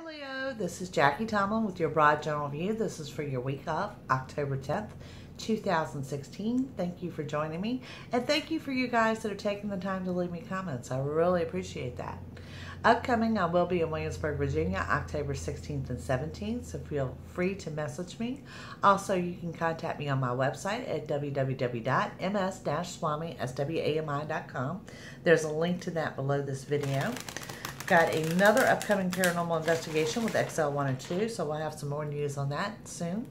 Hi Leo, this is Jackie Tomlin with your Broad General View. This is for your week of October 10th, 2016. Thank you for joining me. And thank you for you guys that are taking the time to leave me comments. I really appreciate that. Upcoming, I will be in Williamsburg, Virginia, October 16th and 17th, so feel free to message me. Also, you can contact me on my website at www.ms-swami.com. There's a link to that below this video. Got another upcoming paranormal investigation with XL1 and 2, so we'll have some more news on that soon.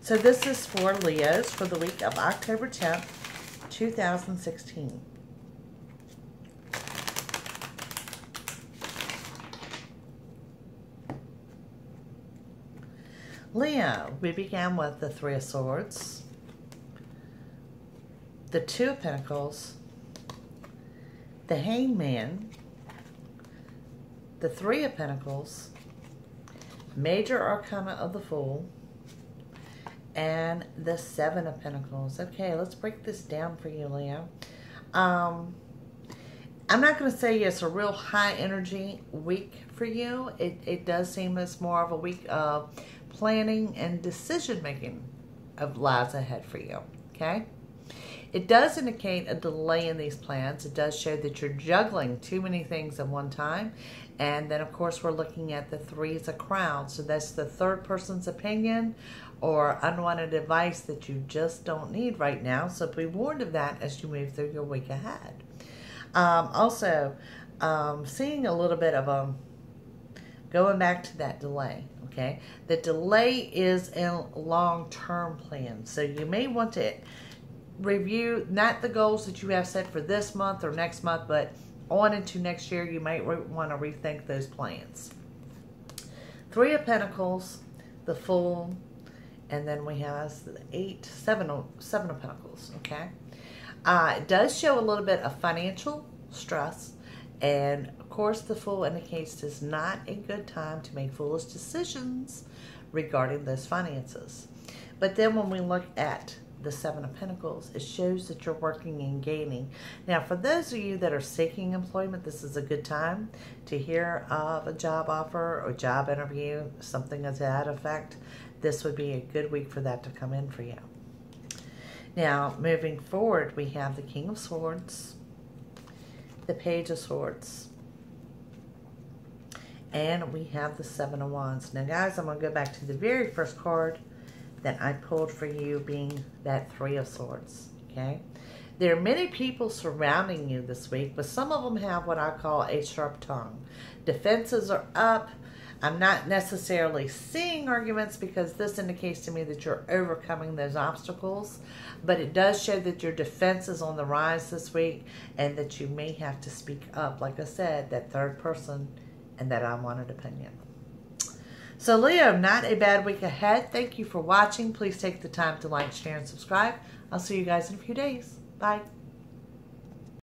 So this is for Leos for the week of October 10th, 2016. Leo, we began with the Three of Swords, the Two of Pentacles, the Hangman, the Three of Pentacles, Major Arcana of the Fool, and the Seven of Pentacles. Okay, let's break this down for you, Leo. Um, I'm not going to say it's a real high energy week for you. It, it does seem it's more of a week of planning and decision making of lies ahead for you. Okay? It does indicate a delay in these plans. It does show that you're juggling too many things at one time. And then, of course, we're looking at the threes of crowns. So that's the third person's opinion or unwanted advice that you just don't need right now. So be warned of that as you move through your week ahead. Um, also, um, seeing a little bit of a going back to that delay. Okay, the delay is in long-term plans, so you may want to review not the goals that you have set for this month or next month, but on into next year, you might want to rethink those plans. Three of Pentacles, the Fool, and then we have the eight, seven, seven of Pentacles. Okay, uh, it does show a little bit of financial stress, and of course, the Fool indicates it's not a good time to make foolish decisions regarding those finances. But then when we look at the Seven of Pentacles, it shows that you're working and gaining. Now, for those of you that are seeking employment, this is a good time to hear of a job offer or job interview, something of that effect. This would be a good week for that to come in for you. Now, moving forward, we have the King of Swords, the Page of Swords, and we have the Seven of Wands. Now, guys, I'm going to go back to the very first card that I pulled for you being that Three of Swords, okay? There are many people surrounding you this week, but some of them have what I call a sharp tongue. Defenses are up. I'm not necessarily seeing arguments because this indicates to me that you're overcoming those obstacles, but it does show that your defense is on the rise this week and that you may have to speak up. Like I said, that third person and that I unwanted opinion. So Leo, not a bad week ahead. Thank you for watching. Please take the time to like, share, and subscribe. I'll see you guys in a few days. Bye.